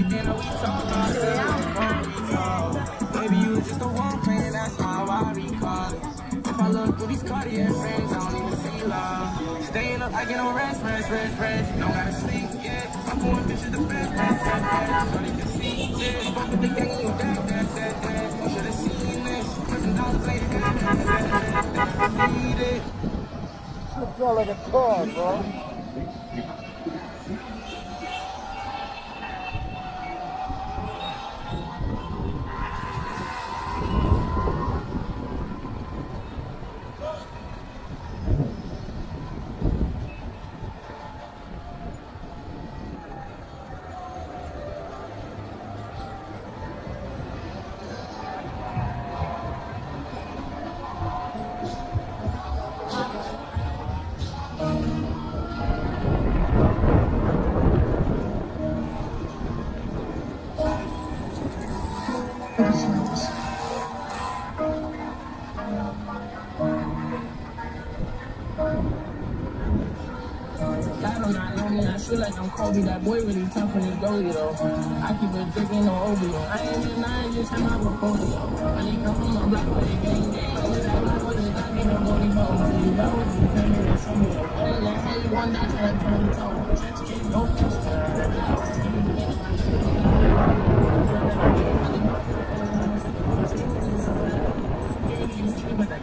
everything that we. Maybe you just the one friend, that's how I recall it. If I look through these Cartier frames, I don't even see love. Staying up, I get no rest, rest, rest, rest. Don't gotta sleep yet. I'm going bitches the best, best, best, best. So can see this. Fuck with the you that, that, that, that. You should've seen this. Dollars a car, bro. citizens. I feel like I'm Kobe. That boy really tough in his goalie, though. I keep it drinking on Obi. I ain't just, I ain't just hang out Kobe, though. I ain't come from a black boy, gang, gang. I wish I was not even a goalie, but I'm from you. That was the family that's from you. I ain't let anyone that's had time to talk. Just can't go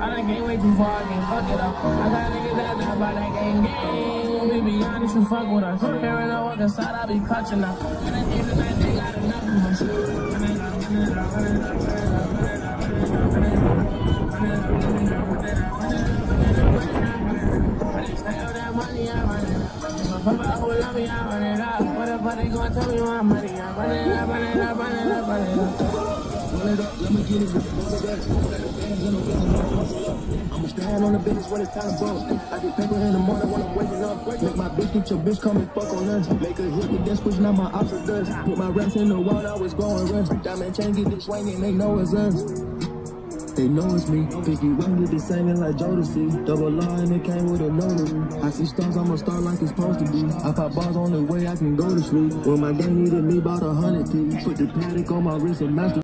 I done came way too far, I can't fuck it up. I got niggas that die by that game. Game, We be honest, you fuck with us. Hearing I walk inside, I be clutching up. And at the end of the night, they got enough of us. Papa, who love me, I run it up. What if they gonna tell me my money? I run it up, run it up, run it up, run it up. Run it up, let me. I'ma stand on the business when it's time to bust. I get paper in the morning when I'm waking up. Make my bitch get your bitch come and fuck on us. Make her hit with this push, now my ops are dust. Put my rats in the wall, I was going rush. Diamond chain get this swinging, they know it's us. They know it's me. Picky ring get the singing like Jodeci. Double R and it came with a notary. I see stars, I'ma start like it's supposed to be. I pop bars on the way I can go to sleep. When my gang needed me, about a hundred T. Put the Patek on my wrist and master.